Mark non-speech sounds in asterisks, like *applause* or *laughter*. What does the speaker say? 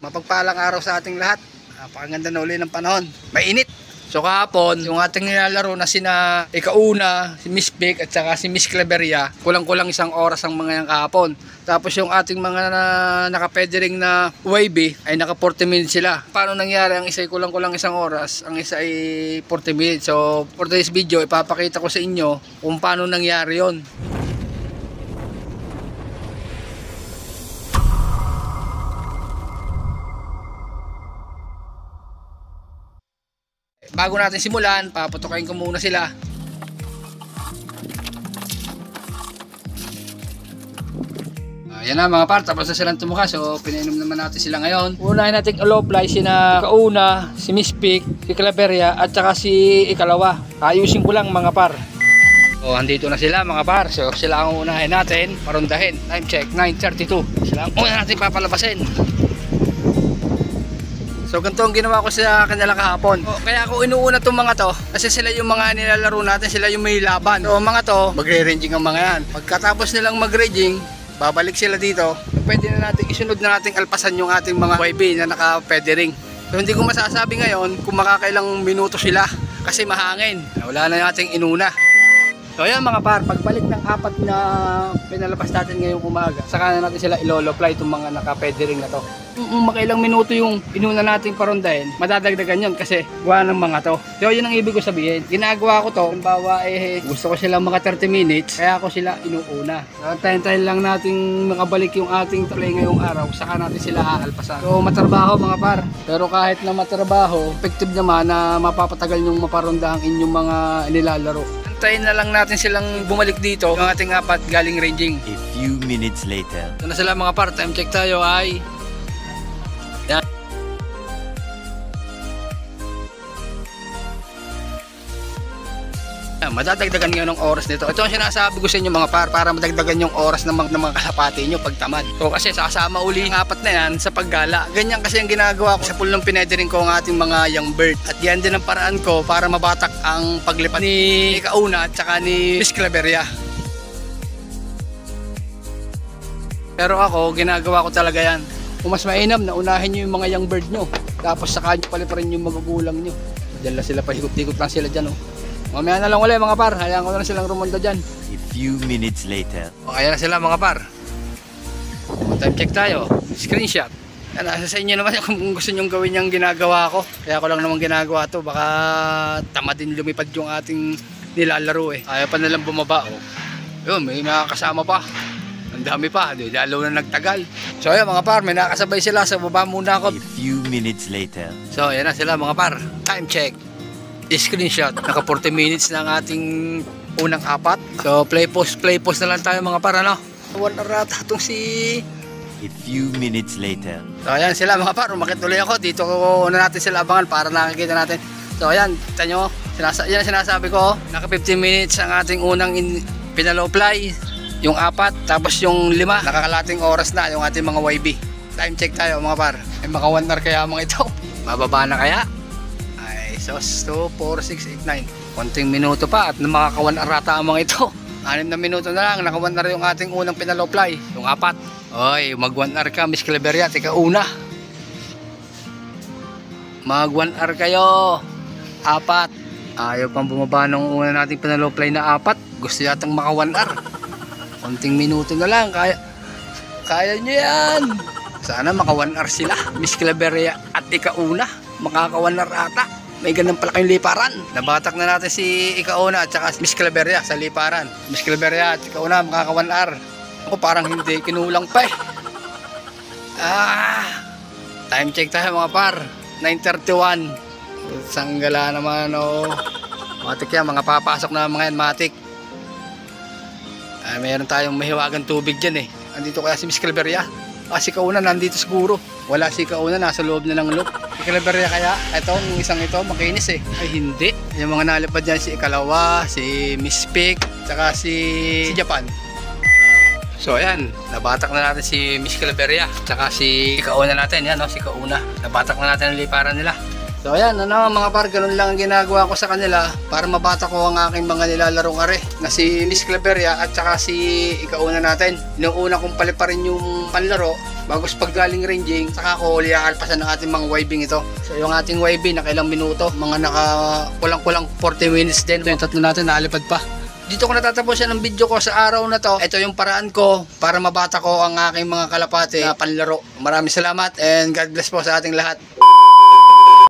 Mapagpalang araw sa ating lahat. Napakaganda na uli ng panahon. Mainit. So kahapon, yung ating nilalaro na sina Ikauna, si Miss Vic at saka si Miss Cleveria, kulang-kulang isang oras ang mga yan kahapon. Tapos yung ating mga na, nakapedering na wavy ay naka 40 minutes sila. Paano nangyari? Ang isa ay kulang-kulang isang oras, ang isa ay 40 minutes. So for today's video, ipapakita ko sa inyo kung paano nangyari yon. Bago natin simulan, paputukain ko muna sila. Ayan na mga par, tapos na silang tumuka. So, pinainom naman natin sila ngayon. Unahin natin aloply, sina Kauna, si Miss Pick, si Claveria, at saka si Ikalawa. Ayusin ko lang mga par. So, andito na sila mga par. So, sila ang unahin natin. Parundahin. Time check, 9.32. Sila ang una natin papalabasin. So ganito ang ginawa ko sa kanila kahapon. O, kaya ako inuuna tong mga to kasi sila yung mga nilalaro natin, sila yung may laban. So mga to, magre-ranging ang mga yan. Pagkatapos nilang mag-ranging, babalik sila dito. Pwede na natin isunod na nating alpasan yung ating mga YB na naka-federing. So hindi ko masasabi ngayon kung makakailang minuto sila kasi mahangin. Wala na nating inuna. So ayan mga par, pagbalik ng apat na pinalabas natin ngayong umaga, saka na natin sila iloloply itong mga naka-federing na to. Kung makailang minuto yung inuna nating parondahin, madadagdagan yun kasi gawa ng mga to. So yun ang ibig ko sabihin. Ginagawa ko to, halimbawa eh, gusto ko silang mga 30 minutes, kaya ako sila inuuna. So tayo-tayo lang nating makabalik yung ating play ngayong araw, saka natin sila aalpasan. So matrabaho mga par, pero kahit na matrabaho, effective naman na mapapatagal yung maparonda ang inyong mga nilalaro. Antayin na lang natin silang bumalik dito yung ating apat galing ranging. A few minutes later. Ito na sila mga par, time check tayo ay yan. Yan, madadagdagan ngayon ng oras nito. Ito ang sinasabi ko sa inyo mga par para madagdagan yung oras ng mga, ng mga kalapati nyo pag tamad. So kasi sasama uli yung apat na yan sa paggala. Ganyan kasi ang ginagawa ko sa pool ng pinedering ko ang ating mga young bird. At yan din ang paraan ko para mabatak ang paglipat ni Kauna at saka ni Miss Claveria. Pero ako, ginagawa ko talaga yan. Kung mas mainam, naunahin nyo yung mga young bird nyo. Tapos saka nyo paliparin yung magugulang nyo. Diyan lang sila, pahikot-ikot lang sila dyan. Oh. Mamaya na lang ulit mga par. Hayaan ko na lang silang rumonda dyan. A few minutes later. O kaya na sila mga par. Time check tayo. Screenshot. Yan, nasa sa inyo naman *laughs* kung gusto nyo gawin yung ginagawa ko. Kaya ko lang naman ginagawa to. Baka tamad din lumipad yung ating nilalaro eh. Ayaw pa nalang bumaba oh. Yun, may nakakasama pa. Ang dami pa, di lalo na nagtagal. So ayun mga par, may nakasabay sila sa baba muna ako. A few minutes later. So ayan na sila mga par. Time check. Screenshot. Naka 40 minutes na ang ating unang apat. So play post, play post na lang tayo mga par ano. One hour ata itong si... A few minutes later. So ayan sila mga par, umakit tuloy ako. Dito ko na natin sila abangan para nakikita natin. So ayan, kita nyo, sinasa yan ang sinasabi ko. Naka 15 minutes ang ating unang in, pinaloply. Yung apat, tapos yung lima, nakakalating oras na yung ating mga YB. Time check tayo mga par. Ay maka 1 hour kaya mga ito. *laughs* Bababa na kaya? Ay, sos 2, 4, 6, 8, 9. Konting minuto pa at makaka 1 hour ata ang mga ito. *laughs* 6 na minuto na lang, naka 1 hour yung ating unang pinaloply. Yung apat. Oy, mag 1 hour ka, Miss Cleveria, tika una. Mag 1 hour kayo. Apat. Ayaw pang bumaba nung una nating pinaloply na apat. Gusto yatang maka 1 hour. Konting minuto na lang, kaya kaya nyo yan. Sana maka 1 hour sila. Miss Claveria at Ikauna. Makaka 1 hour ata. May ganun pala kayong liparan. Nabatak na natin si Ikauna at saka Miss Claveria sa liparan. Miss Claveria at Ikauna makaka 1 hour. Ako parang hindi, kinulang pa eh. Ah, time check tayo mga par. 9.31. Sanggala naman oh. Matik yan, mga papasok na mga yan, matik. Ah, mayroon tayong mahiwagang tubig dyan eh. Andito kaya si Miss Calveria. Ah, si Kauna nandito siguro. Wala si Kauna, nasa loob na ng loop. Si Calveria kaya, ito, yung isang ito, makinis eh. Ay, hindi. Yung mga nalipad dyan, si Ikalawa, si Miss Pick, tsaka si, si Japan. So ayan, nabatak na natin si Miss Calveria, tsaka si Kauna natin, yan no, si Kauna. Nabatak na natin ang liparan nila. So ayan, ano mga par, ganun lang ang ginagawa ko sa kanila para mabata ko ang aking mga nilalarong are na si Miss Claveria at saka si ikauna natin. Inuuna kong paliparin yung panlaro bago paggaling ranging, saka ko uli aalpasan ng ating mga waving ito. So yung ating waving, nakailang minuto, mga naka kulang-kulang 40 minutes din. Ito yung tatlo natin, naalipad pa. Dito ko natatapusin ang video ko sa araw na to. Ito yung paraan ko para mabata ko ang aking mga kalapate na panlaro. Maraming salamat and God bless po sa ating lahat.